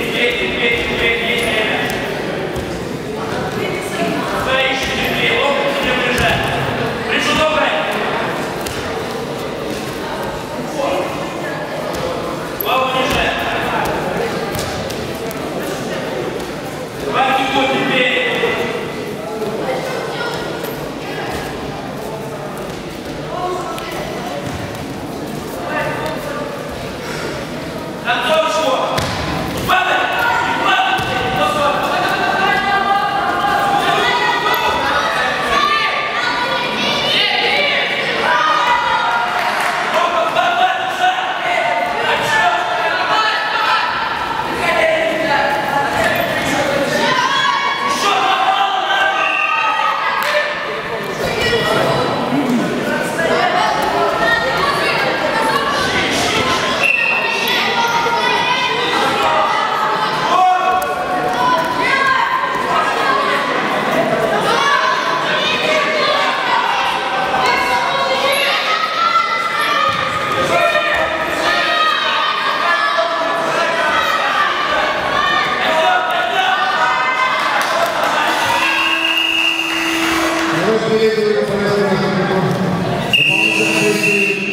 Ei, ei, ei, ei. Thank